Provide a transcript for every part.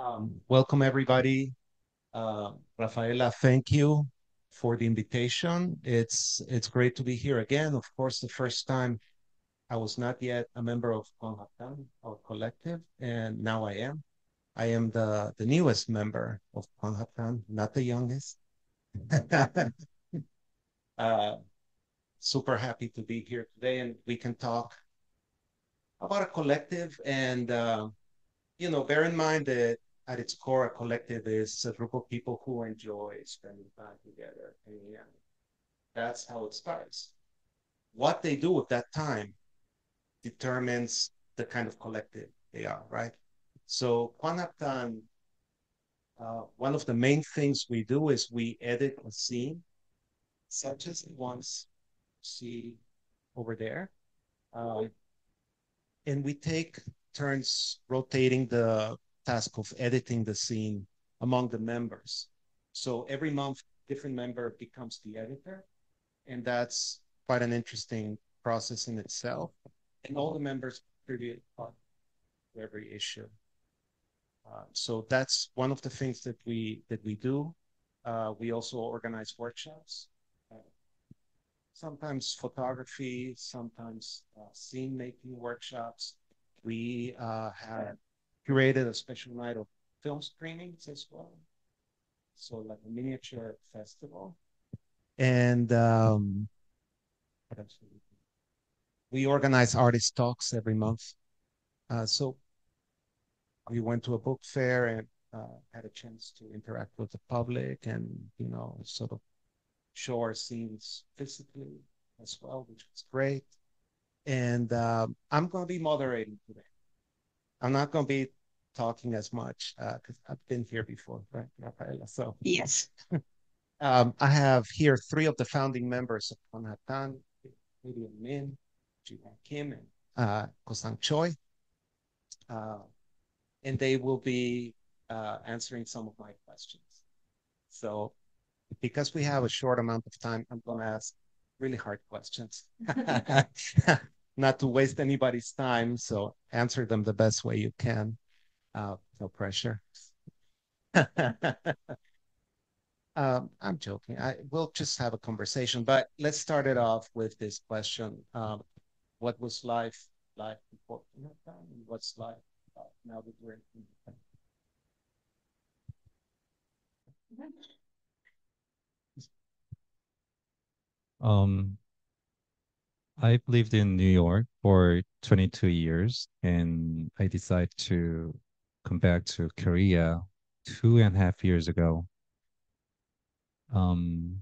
Um, welcome everybody. Uh, Raffaella, thank you for the invitation. It's it's great to be here again. Of course, the first time I was not yet a member of Gwanghapdan, our collective, and now I am. I am the, the newest member of Gwanghapdan, not the youngest. uh, super happy to be here today and we can talk about a collective and uh, you know bear in mind that at its core a collective is a group of people who enjoy spending time together and yeah, that's how it starts. What they do with that time determines the kind of collective they are right? So Gwanghapdan, uh, one of the main things we do is we edit a zine such as the ones see over there um, and we take turns rotating the task of editing the zine among the members. So every month, different member becomes the editor, and that's quite an interesting process in itself. And all the members contribute to every issue. Uh, so that's one of the things that we that we do. Uh, we also organize workshops sometimes photography, sometimes uh, zine making workshops. We uh, had curated a special night of film screenings as well. So like a miniature festival. And um, we organize artist talks every month. Uh, so we went to a book fair and uh, had a chance to interact with the public and, you know, sort of show our zines physically as well, which was great. And um, I'm going to be moderating today. I'm not going to be talking as much because uh, I've been here before, right, Raffaella? So yes. um, I have here three of the founding members of Gwanghapdan, Miriam Min, Jiwon Kim, and uh, Kosang Choi. Uh, and they will be uh, answering some of my questions. So because we have a short amount of time, I'm going to ask really hard questions. Not to waste anybody's time, so answer them the best way you can. Uh, no pressure. um, I'm joking. I we'll just have a conversation, but let's start it off with this question: um, What was life like before and what's life now that we're in? Um, I've lived in New York for 22 years and I decided to come back to Korea two and a half years ago. Um,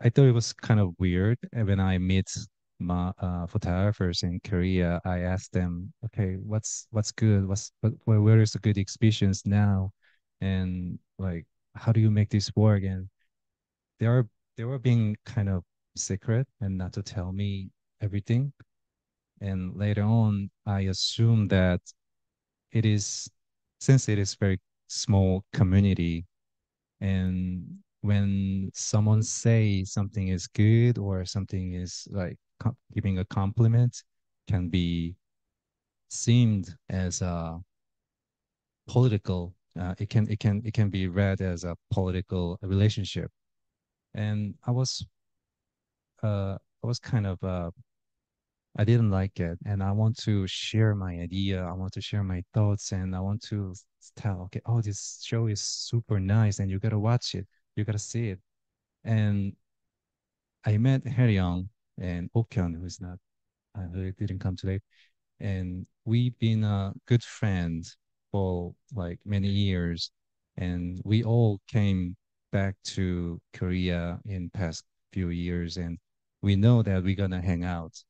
I thought it was kind of weird when I meet my uh, photographers in Korea. I asked them, okay, what's what's good? What's what, where is the good exhibitions now? And like, how do you make this work? And they are they were being kind of secret and not to tell me everything. And later on, I assume that it is since it is very small community, and when someone say something is good or something is like giving a compliment, can be seen as a political. Uh, it can it can it can be read as a political relationship and I was uh I was kind of uh I didn't like it and I want to share my idea. I want to share my thoughts and I want to tell, okay, oh this show is super nice and you gotta watch it. You gotta see it. And I met Young and Okyeon, who's not uh, who didn't come today. And we've been a good friend for like many years. And we all came back to Korea in past few years, and we know that we're gonna hang out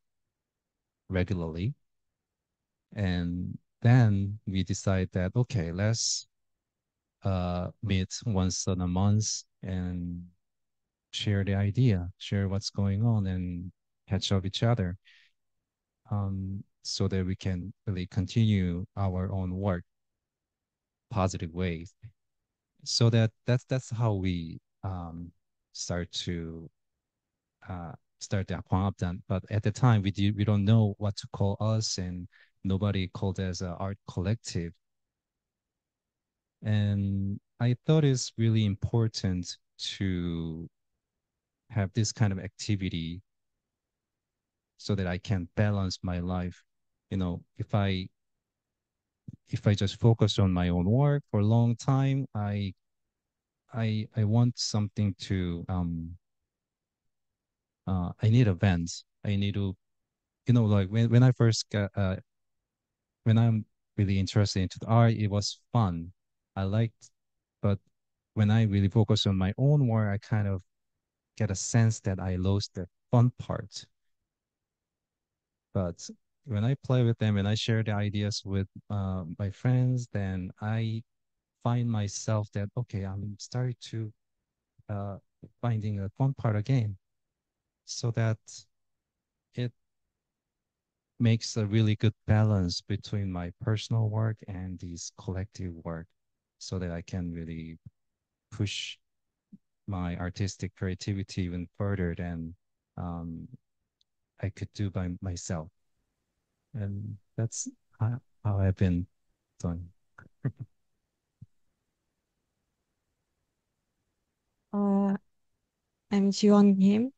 regularly. And then we decide that okay, let's uh, meet once in a month and share the idea, share what's going on, and catch up each other, um, so that we can really continue our own work positive ways so that that's that's how we um, start to uh, start the Gwanghapdan. But at the time, we did we don't know what to call us, and nobody called us an art collective. and I thought it's really important to have this kind of activity so that I can balance my life. You know, if I if I just focus on my own work for a long time, I I I want something to um uh I need events. I need to you know like when when I first got uh when I'm really interested into the art, it was fun. I liked, but when I really focus on my own work, I kind of get a sense that I lost the fun part. But when I play with them and I share the ideas with uh, my friends, then I find myself that okay, I'm starting to uh, finding a fun part again, so that it makes a really good balance between my personal work and this collective work, so that I can really push my artistic creativity even further than um, I could do by myself. And that's how, how I've been doing. Uh, I'm Jiwon Kim,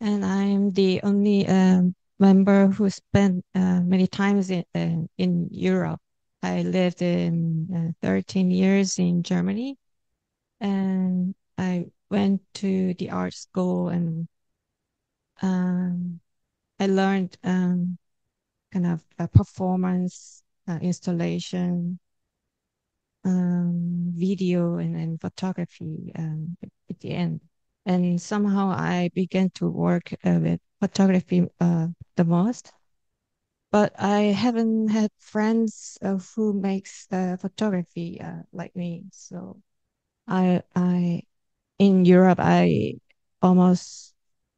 and I'm the only um, member who spent uh, many times in uh, in Europe. I lived in uh, 13 years in Germany, and I went to the art school and um, I learned um, kind of a performance uh, installation, um, video, and, and photography um, at the end. And somehow I began to work uh, with photography uh, the most. But I haven't had friends uh, who makes uh, photography uh, like me. So I I in Europe I almost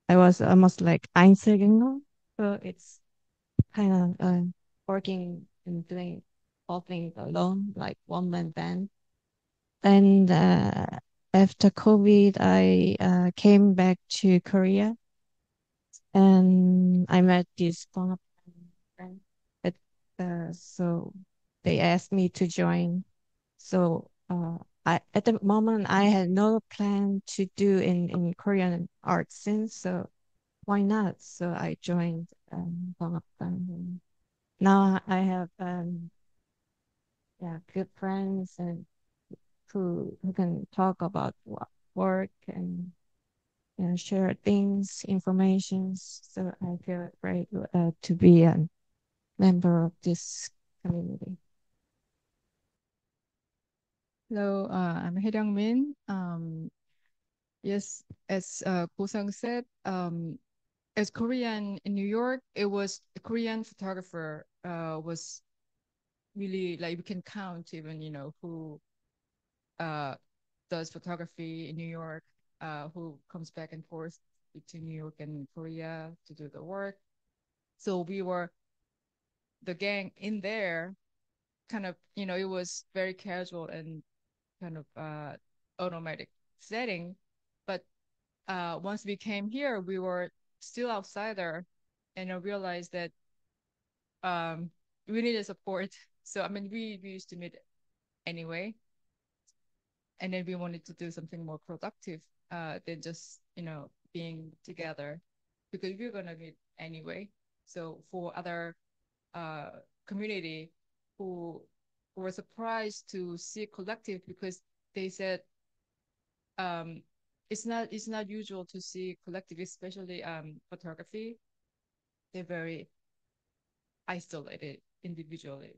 I was almost like Einzelgänger. So it's kind of uh, working and doing all things alone, like one man band. And after COVID, I uh, came back to Korea and I met this friend. It, uh, so they asked me to join. So uh, I at the moment I had no plan to do in in Korean art scene. So why not? So I joined um. Now I have um, yeah good friends and who who can talk about work and know, share things, informations. So I feel very uh, to be a member of this community. Hello, uh, I'm Hye Min. Um, yes, as uh, Sang said, um, as Korean in New York, it was a Korean photographer uh, was really like we can count even you know who does photography in New York, uh, who comes back and forth between New York and Korea to do the work. So we were the gang in there, kind of you know it was very casual and kind of uh, automatic setting, but uh, once we came here, we were still outsider, and I realized that um, we needed support. So I mean, we, we used to meet anyway, and then we wanted to do something more productive uh, than just you know being together because we are gonna meet anyway. So for other uh, community who were surprised to see collective because they said um, it's not it's not usual to see collective, especially um, photography. They're very isolated individually,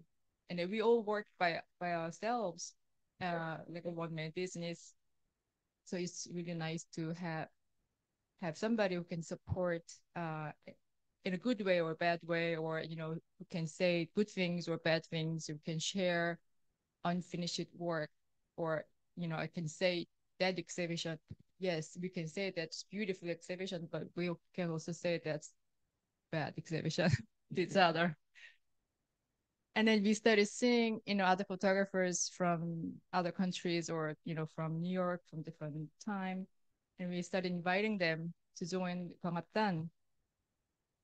and we all work by by ourselves uh, like a one man business. So it's really nice to have have somebody who can support uh, in a good way or a bad way, or you know, who can say good things or bad things, who can share unfinished work, or you know, I can say that exhibition. Yes, we can say that's beautiful exhibition, but we can also say that's bad exhibition to other and then we started seeing you know other photographers from other countries or you know from New York from different time, and we started inviting them to join Gwanghapdan.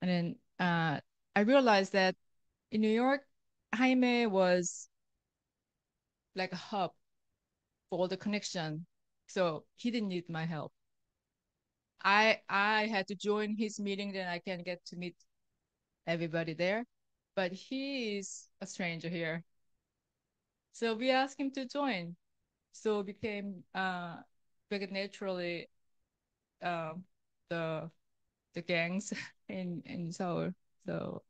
And then uh, I realized that in New York, Jaime was like a hub for all the connection. So he didn't need my help. I I had to join his meeting, then I can get to meet everybody there. But he is a stranger here. So we asked him to join. So it became uh very naturally uh, the the gangs in in Seoul. So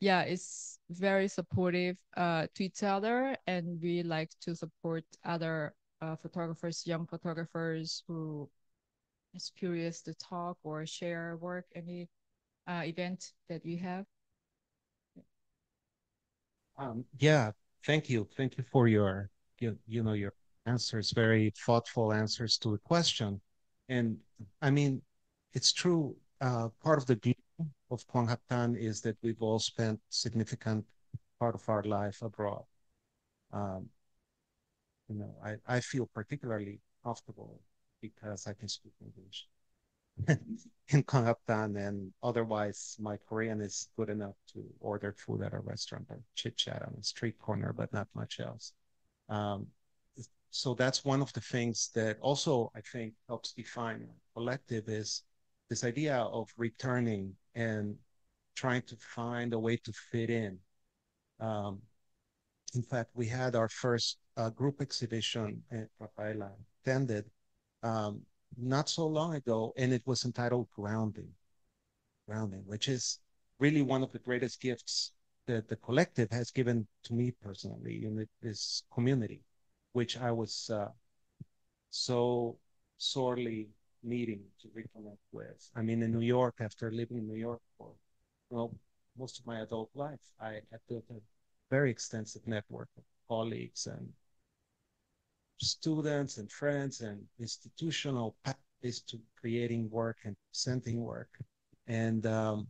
yeah, it's very supportive uh, to each other, and we like to support other uh, photographers, young photographers who is curious to talk or share work any uh, event that we have. Um, yeah, thank you. Thank you for your, you, you know, your answers, very thoughtful answers to the question. And I mean, it's true. Uh, part of the glue of Gwanghapdan is that we've all spent significant part of our life abroad. Um, you know, I, I feel particularly comfortable because I can speak English in Gwanghapdan and otherwise my Korean is good enough to order food at a restaurant or chit chat on a street corner, but not much else. Um, so that's one of the things that also I think helps define collective is this idea of returning and trying to find a way to fit in. Um, in fact, we had our first uh, group exhibition at Rafaela attended um, not so long ago, and it was entitled Grounding. Grounding, which is really one of the greatest gifts that the collective has given to me personally in this community, which I was uh, so sorely needing to reconnect with. I mean, in New York, after living in New York for well most of my adult life, I had built a very extensive network of colleagues and students and friends and institutional pathways to creating work and presenting work. And um,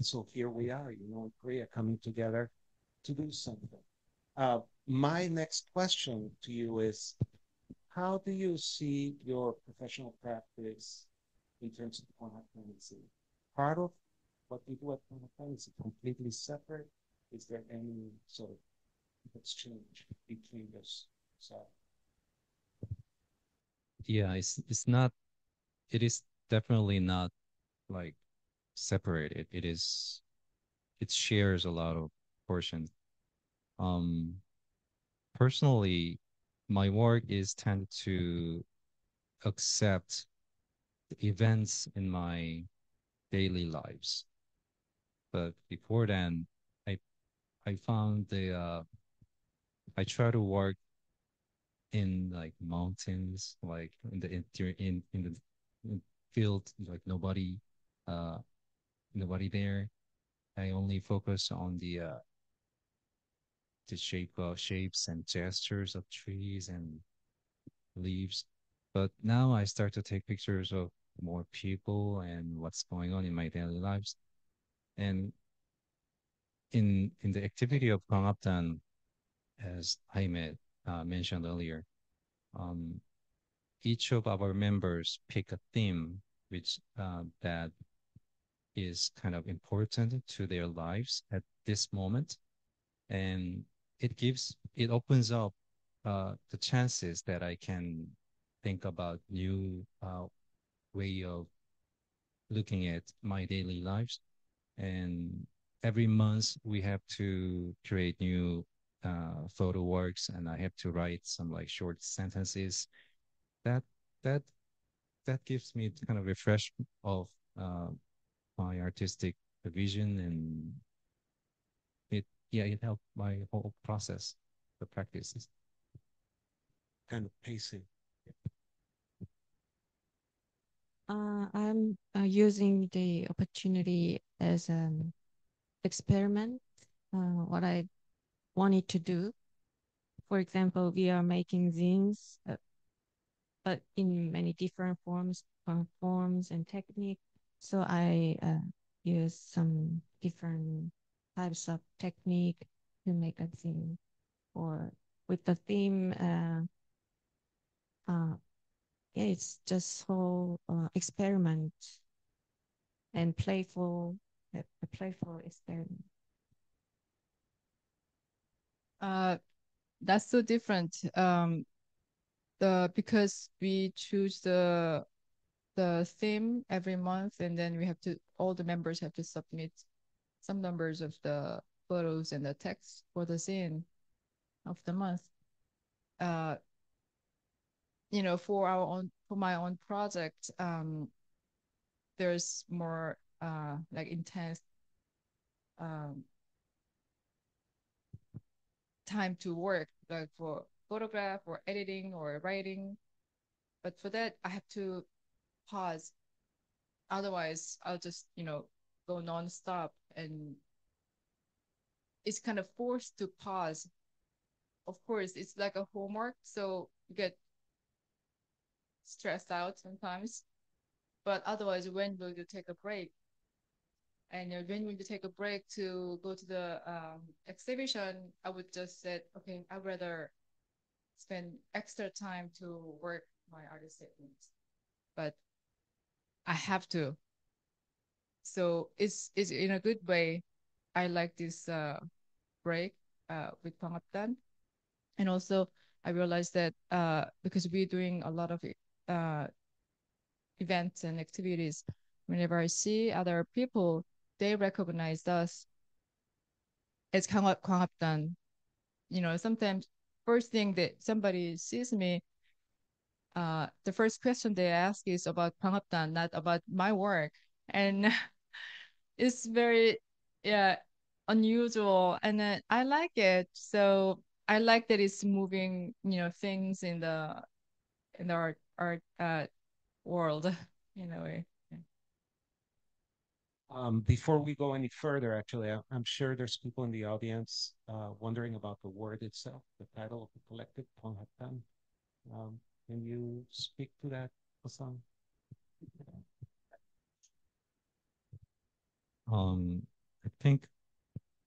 so here we are, you know, Korea coming together to do something. Uh, my next question to you is how do you see your professional practice in terms of quantum tendency? Part of what you do at quantum tendency completely separate? Is there any sort of exchange between those sides? Yeah, it's it's not. It is definitely not like separated. It is. It shares a lot of portions. Um, personally, my work is tend to accept the events in my daily lives. But before then, I I found the uh, I try to work in like mountains, like in the interior in in the field, like nobody uh nobody there. I only focus on the uh the shape of shapes and gestures of trees and leaves. But now I start to take pictures of more people and what's going on in my daily lives. And in in the activity of Gwanghapdan, as I uh, mentioned earlier, um, each of our members pick a theme which uh, that is kind of important to their lives at this moment and it gives it opens up uh, the chances that I can think about new uh, way of looking at my daily lives. And every month we have to create new uh, photo works, and I have to write some like short sentences. That that that gives me kind of refresh of uh, my artistic vision and it yeah, it helped my whole process, the practices. Kind of pacing. Uh, I'm uh, using the opportunity as an experiment, uh, what I wanted to do. For example, we are making zines, uh, but in many different forms, forms and technique. So I uh, use some different types of technique to make a zine or with the theme uh, uh, yeah, it's just whole uh, experiment and playful a, playful experiment uh that's so different. Um, the because we choose the the theme every month, and then we have to all the members have to submit some numbers of the photos and the text for the zine of the month. Uh, you know, for our own for my own project, um, there's more uh like intense um time to work like for photograph or editing or writing. But for that i have to pause. Otherwise i'll just you know go non-stop. And it's kind of forced to pause. Of course it's like a homework so you get stressed out sometimes. But otherwise when will you take a break and when you take a break to go to the um, exhibition i would just say okay i'd rather spend extra time to work my artist techniques. But i have to. So it's it's in a good way. I like this uh, break uh, with Gwanghapdan. and also i realized that uh, because we're doing a lot of uh, events and activities whenever i see other people they recognized us as Gwanghapdan. You know, sometimes first thing that somebody sees me, uh, the first question they ask is about Gwanghapdan, not about my work. And it's very, yeah, unusual. And then I like it. So I like that it's moving, you know, things in the in the art art uh, world in a way. Um, before we go any further, actually, I, am sure there's people in the audience uh, wondering about the word itself, the title of the collective, Gwanghapdan. Um, can you speak to that, Hassan? Um, I think,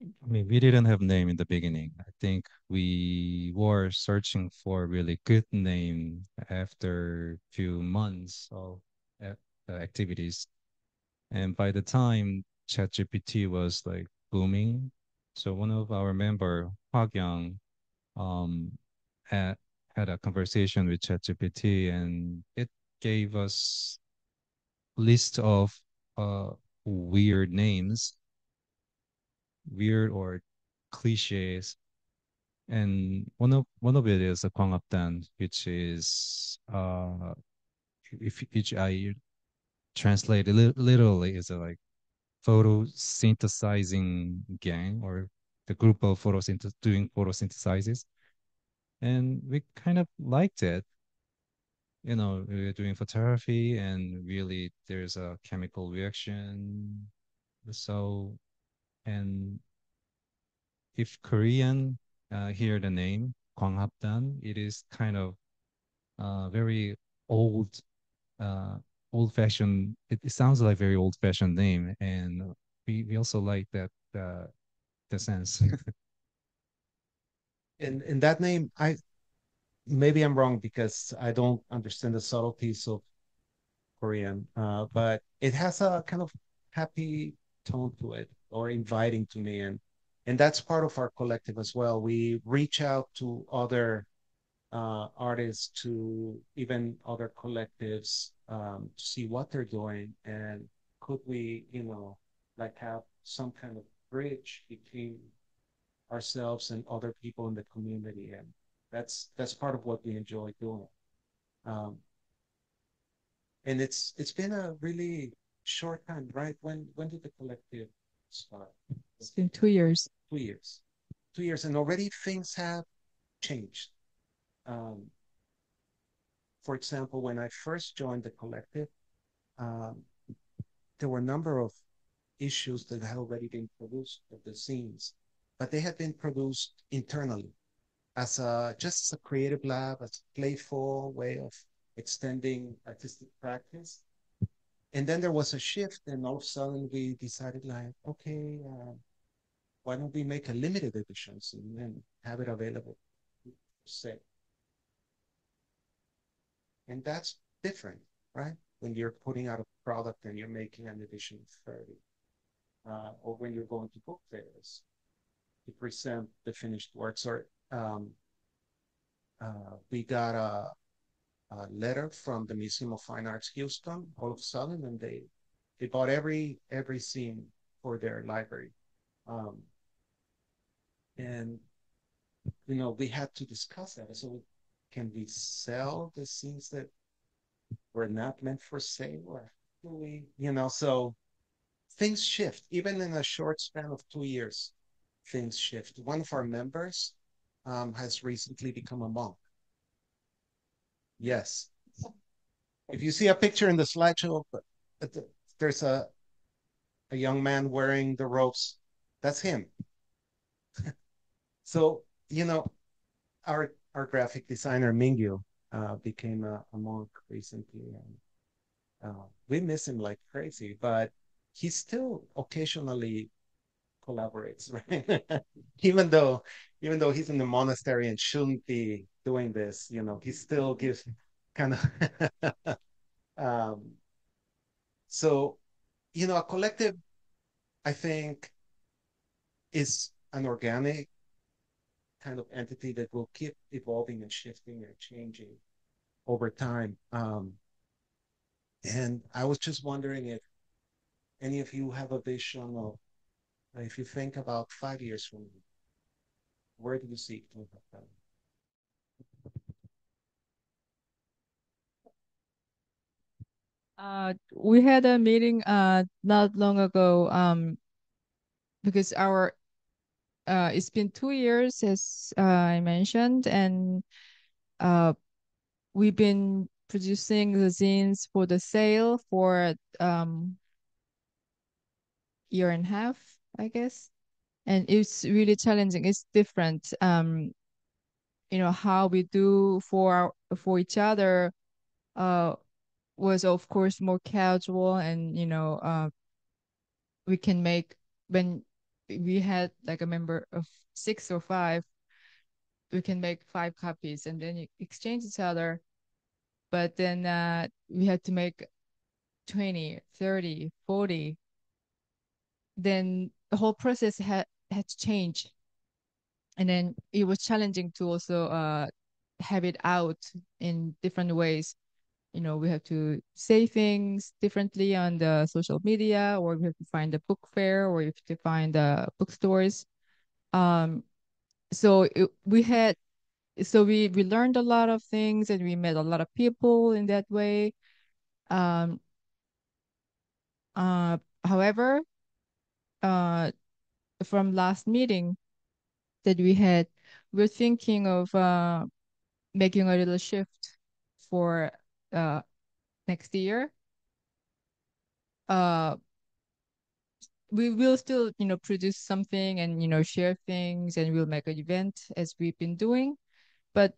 I mean, we didn't have name in the beginning. I think we were searching for a really good name after a few months of uh, activities and by the time ChatGPT was like booming, so one of our member, Park Young, um, had, had a conversation with ChatGPT and it gave us list of uh, weird names, weird or cliches. And one of one of it is a Gwanghapdan, which is uh, if which I translated li- literally is a like photosynthesizing gang or the group of photosynth doing photosynthesizes. And we kind of liked it. You know we were doing photography and really there's a chemical reaction. So and if korean uh, hear the name Gwanghapdan it is kind of uh, very old uh, old fashioned. It, it sounds like very old fashioned name, and we we also like that uh, the sense. in in that name, I maybe I'm wrong because I don't understand the subtleties of Korean, uh, but it has a kind of happy tone to it or inviting to me, and and that's part of our collective as well. We reach out to other uh, artists to even other collectives um, to see what they're doing and could we, you know, like have some kind of bridge between ourselves and other people in the community, and that's that's part of what we enjoy doing. Um, and it's it's been a really short time, right? When when did the collective start? It's been two years. Two years, two years, and already things have changed. Um, for example, when I first joined the collective, um, there were a number of issues that had already been produced of the zines, but they had been produced internally as a just as a creative lab, as a playful way of extending artistic practice. And then there was a shift, and all of a sudden we decided, like, okay, uh, why don't we make a limited edition and then have it available? And that's different, right? When you're putting out a product and you're making an edition of 30, uh, or when you're going to book fairs to present the finished works, or um, uh, we got a, a letter from the Museum of Fine Arts Houston all of a sudden, and they they bought every every zine for their library. Um, and you know, we had to discuss that. So can we sell the zines that were not meant for sale or do we, you know, so things shift. Even in a short span of two years things shift. One of our members um, has recently become a monk. Yes. If you see a picture in the slideshow there's a a young man wearing the robes that's him. So you know our our graphic designer mingyu uh, became a, a monk recently and uh, we miss him like crazy but he still occasionally collaborates, right? even though even though he's in the monastery and shouldn't be doing this, you know, he still gives kind of um so you know a collective I think is an organic kind of entity that will keep evolving and shifting and changing over time. Um, and I was just wondering if any of you have a vision of if you think about five years from now, where do you see Uh, we had a meeting uh not long ago um because our uh it's been two years as uh, I mentioned and uh we've been producing the zines for the sale for um year and a half, I guess. And it's really challenging. It's different. Um, you know, how we do for our, for each other uh was of course more casual and you know, uh we can make when we had like a member of six or five, we can make five copies and then exchange each other. But then uh we had to make 20, 30, 40 then the whole process had had to change. And then it was challenging to also uh have it out in different ways you know we have to say things differently on the social media or we have to find a book fair or we have to find the bookstores. Um so it, we had so we we learned a lot of things and we met a lot of people in that way. Um uh however uh, from last meeting that we had, we're thinking of uh, making a little shift for uh, next year. Uh, we will still, you know, produce something and, you know, share things and we'll make an event as we've been doing, but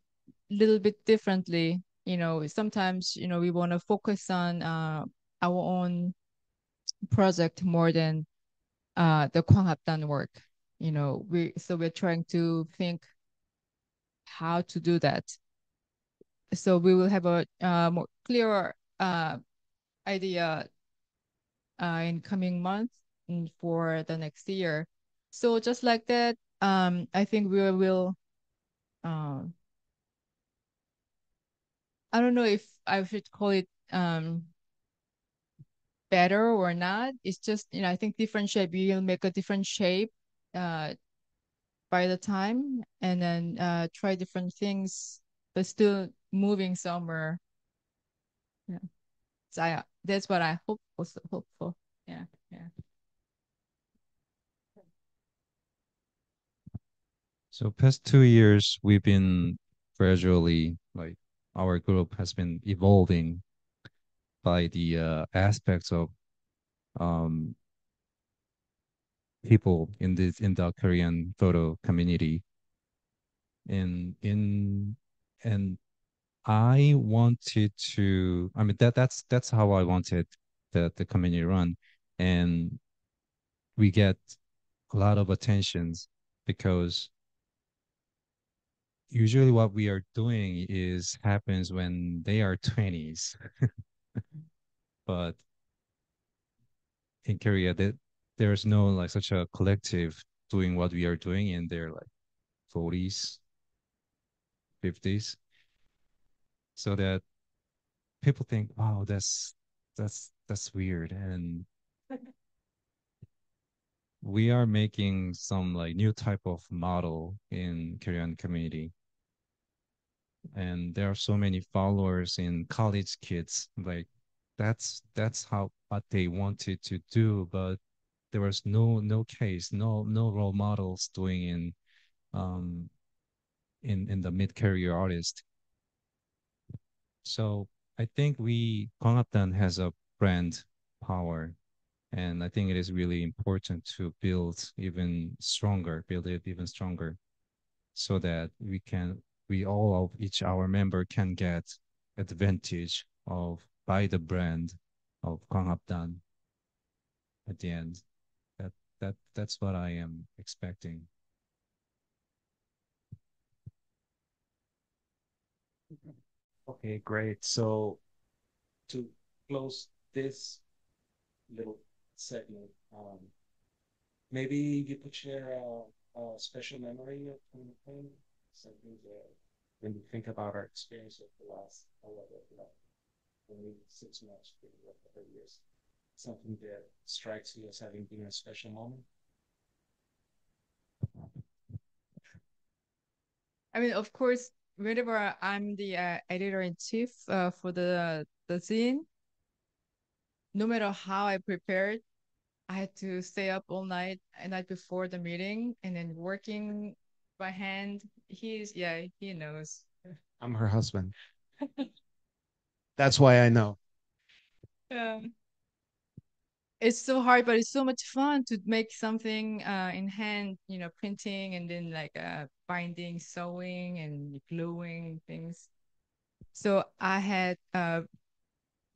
a little bit differently. You know, sometimes, you know, we want to focus on uh, our own project more than uh, the Gwanghapdan work. You know, we so we're trying to think how to do that. So we will have a uh, more clearer uh, idea uh, in coming months and for the next year. So just like that, um, I think we will. Um, I don't know if I should call it um, better or not. It's just, you know, I think different shape, you'll make a different shape uh, by the time and then uh, try different things, but still moving somewhere. Yeah. So I, that's what I hope was hopeful. Yeah. Yeah. So past two years, we've been gradually like our group has been evolving by the uh, aspects of um, people in this in the Korean photo community. And in and I wanted to I mean that that's that's how I wanted the the community run. And we get a lot of attentions because usually what we are doing is happens when they are 20s but in Korea, that there's no like such a collective doing what we are doing in their like 40s. 50s so that people think wow that's that's that's weird and we are making some like new type of model in korean community. And there are so many followers in college kids like that's that's how what they wanted to do but there was no no case no no role models doing in um in in the mid-career artist so i think we Gwanghapdan has a brand power and i think it is really important to build even stronger build it even stronger so that we can we all of each our member can get advantage of by the brand of Gwanghapdan at the end. That that that's what I am expecting. Okay, great. So to close this little segment, um, maybe you could share a, a special memory of Philippines, something that when you think about our experience of the last, however, like, only six months, or years, something that strikes you as having been a special moment? I mean, of course, whenever I'm the uh, editor in chief uh, for the the zine, no matter how I prepared, I had to stay up all night and night before the meeting and then working by hand. He's yeah, he knows. I'm her husband. That's why I know. Yeah. It's so hard, but it's so much fun to make something uh, in hand, you know, printing and then like uh, binding, sewing, and gluing things. So I had uh,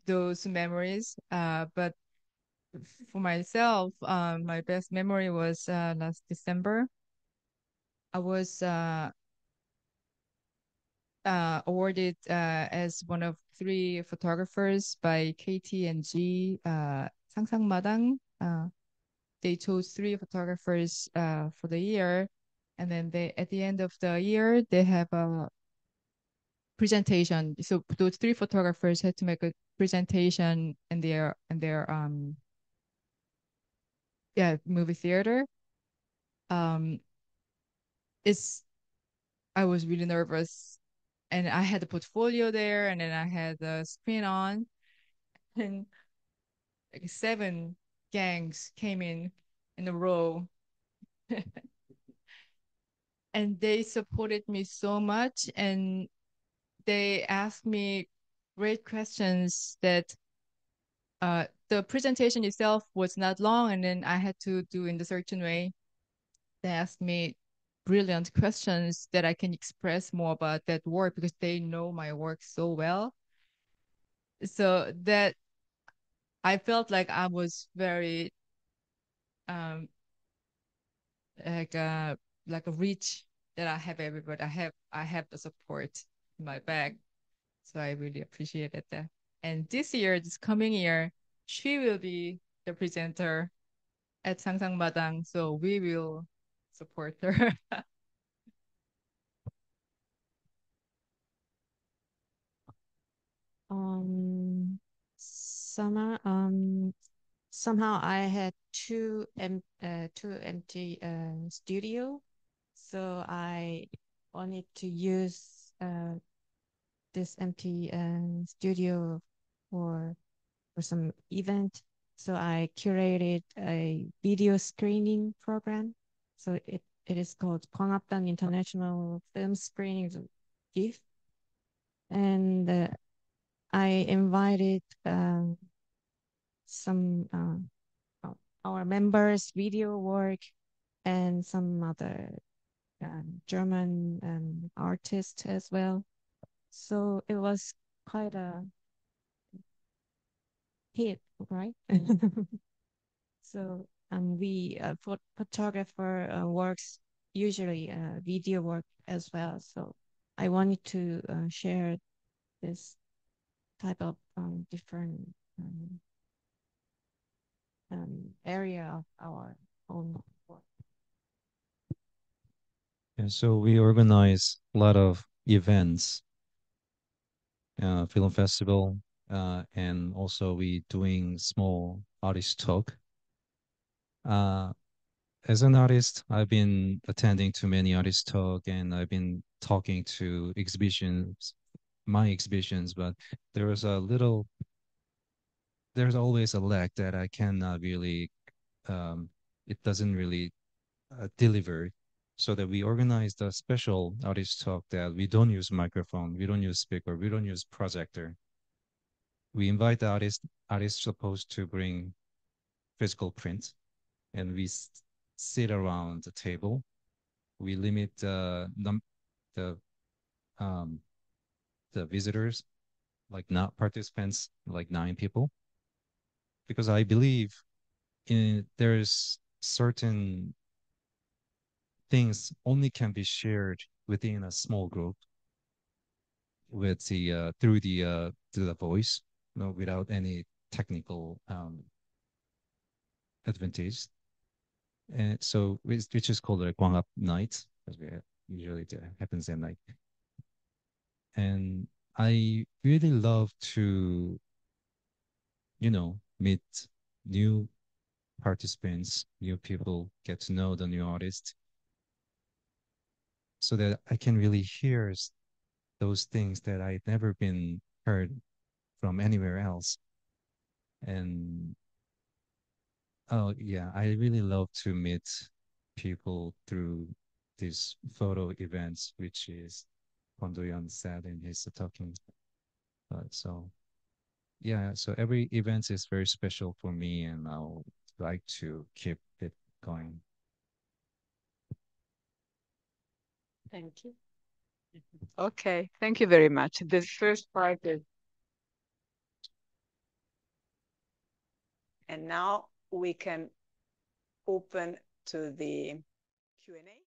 those memories, uh, but for myself, um, my best memory was uh, last December. I was uh, uh, awarded uh, as one of three photographers by KT&G uh, 상상마당. Uh, they chose three photographers uh, for the year, and then they at the end of the year they have a presentation. So those three photographers had to make a presentation in their in their um yeah movie theater. Um, it's I was really nervous and I had the portfolio there, and then I had the screen on, and like seven gangs came in in a row, and they supported me so much, and they asked me great questions that uh, the presentation itself was not long, and then I had to do in the certain way. They asked me brilliant questions that I can express more about that work because they know my work so well. So that I felt like I was very um like a like a reach that I have everybody. I have I have the support in my back. So I really appreciated that. And this year, this coming year, she will be the presenter at Sangsang Madang. So we will support her. um, summer, um, somehow I had two em uh, two empty uh, studio, so I wanted to use uh, this empty uh, studio for for some event. So I curated a video screening program so it, it is called Gwanghapdan International Film Screenings GIF. And uh, I invited um, some uh, our members' video work and some other um, German um, artists as well. So it was quite a hit, right? so um, we uh, photographer uh, works usually uh, video work as well. So I wanted to uh, share this type of um, different um, um, area of our own work. And so we organize a lot of events, uh, film festival, uh, and also we doing small artist talk. Uh, as an artist, I've been attending to many artist talk and I've been talking to exhibitions, my exhibitions, but there was a little, there's always a lack that I cannot really, um, it doesn't really uh, deliver. So that we organized a special artist talk that we don't use microphone, we don't use speaker, we don't use projector. We invite the artist, artists supposed to bring physical print and we sit around the table. We limit the num the um the visitors, like not participants, like nine people, because I believe in there's certain things only can be shared within a small group with the uh, through the uh, through the voice, you know, without any technical um, advantage and so which, is called a Gwanghap night, because we usually it happens at night. And I really love to, you know, meet new participants, new people, get to know the new artist, so that I can really hear those things that I've never been heard from anywhere else. And Oh yeah, I really love to meet people through these photo events, which is Kwon Do-yeon said in his talking. But so yeah, so every event is very special for me, and I'll like to keep it going. Thank you. Okay, thank you very much. The first part is. And now we can open to the Q&A.